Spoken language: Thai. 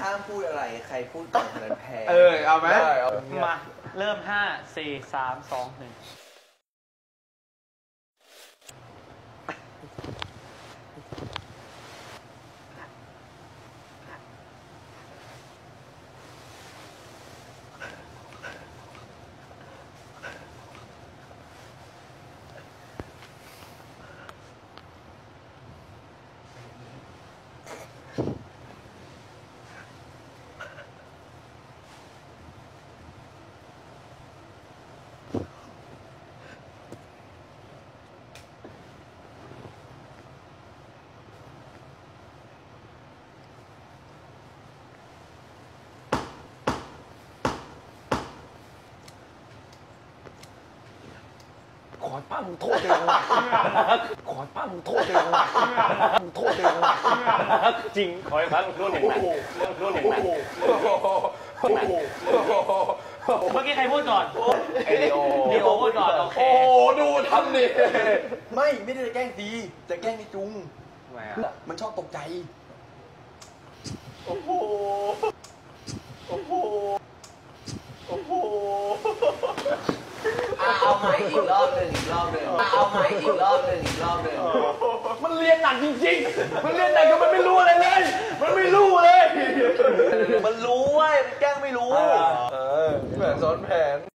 ห้ามพูดอะไร ใครพูดก่อนคนนั้นแพ้ เออ เอาไหมได้เอามา เริ่มห้าสี่สามสองหนึ่ง อป้ามึงโทษเองว่ะขอป้ามึงโทษเองว่ะมึงโทษเองว่ะจริงขอให้พักรุ่นหนึ่งนะรุ่นหนึ่งนะเมื่อกี้ใครพูดก่อนไอเดโอดีโอพูดก่อนโอเคโอ้ดูทำดิไม่ไม่ได้จะแกล้งตีจะแกล้งไอ้จุงทำไมอะมันชอบตกใจ โอ้โห โอ้โห โอ้โห เอา ใหม่อีกรอบหนึ่งอีกรอบหนึ่งเอาใหม่อีกรอบหนึ่งอีกรอบหนึ่งมันเรียนหนักจริงๆ มันเรียนหนักจนมันไม่รู้อะไรเลย มันไม่รู้เลย มันรู้เว้ยมันแกล้งไม่รู้ เออแผนซ้อนแผน